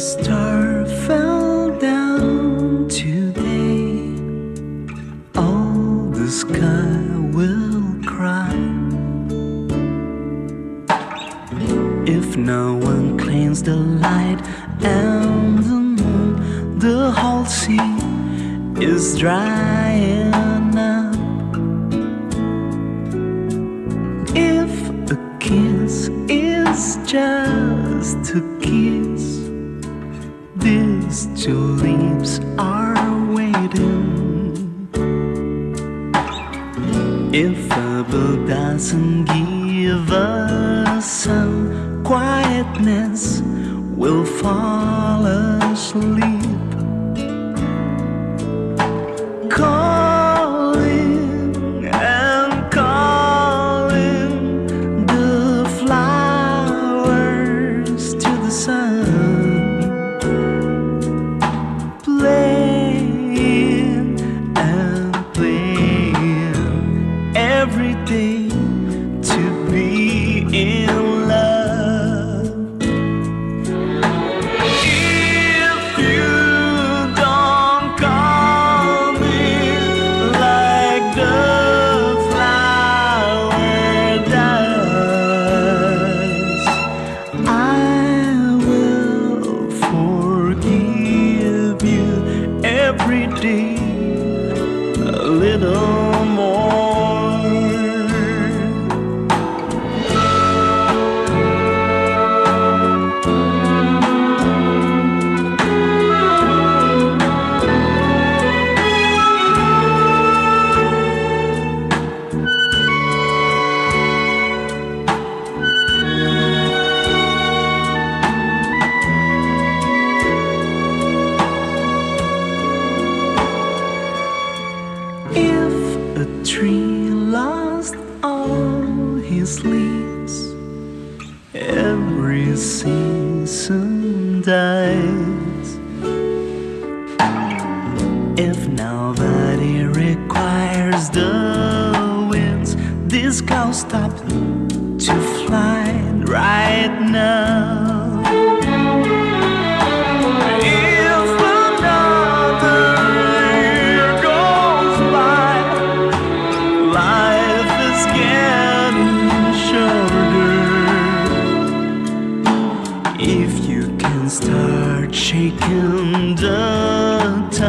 star fell down today, all the sky will cry. If no one cleans the light and the moon, the whole sea is drying up. If a kiss is just a kiss two lips are waiting. If a book doesn't give day to be in love. If you don't call me like the flower does, I will forgive you every day a little tree lost all his leaves, every season dies. If nobody requires the winds, this cow stop to fly right now.